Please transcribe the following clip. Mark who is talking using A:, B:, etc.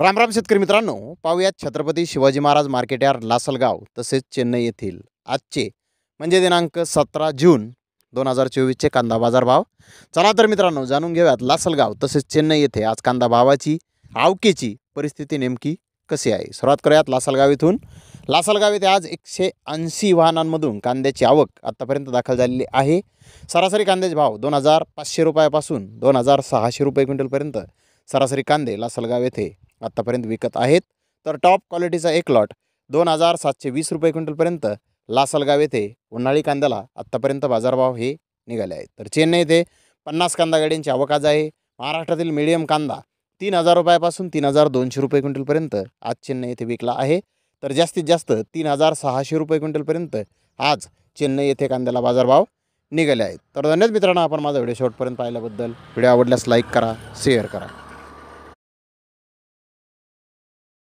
A: राम राम शेतकरी मित्रांनो. पाहूयात छत्रपती शिवाजी महाराज मार्केट यार्ड लासलगाव तसेच चेन्नई येथील आजचे म्हणजे दिनांक सतरा जून दोन हजार चोवीसचे कांदा बाजार भाव. चला तर मित्रांनो जाणून घेऊयात लासलगाव तसेच चेन्नई येथे आज कांदा भावाची आवकेची परिस्थिती नेमकी कशी आहे? सुरुवात करूयात लासलगाव इथून. लासलगाव येथे आज एकशे ऐंशी वाहनांमधून कांद्याची आवक आत्तापर्यंत दाखल झालेली आहे. सरासरी कांद्याचे भाव दोन हजार पाचशे रुपयापासून दोन हजार सहाशे रुपये क्विंटलपर्यंत सरासरी कांदे लासलगाव येथे आत्तापर्यंत विकत आहेत. तर टॉप क्वालिटीचा एक लॉट दोन हजार सातशे वीस रुपये क्विंटलपर्यंत लासलगाव येथे उन्हाळी कांद्याला आत्तापर्यंत बाजारभाव हे निघाले आहेत. तर चेन्नई येथे पन्नास कांदा गाड्यांची आवकाज आहे. महाराष्ट्रातील मिडियम कांदा तीन हजार रुपयापासून तीन हजार दोनशे रुपये क्विंटलपर्यंत आज चेन्नई येथे विकला आहे. तर जास्तीत जास्त तीन हजार सहाशे रुपये क्विंटलपर्यंत आज चेन्नई येथे कांद्याला बाजारभाव निघाले आहेत. तर धन्यवाद मित्रांनो आपण माझा व्हिडिओ शेवटपर्यंत पाहिल्याबद्दल. व्हिडिओ आवडल्यास लाईक करा शेअर करा.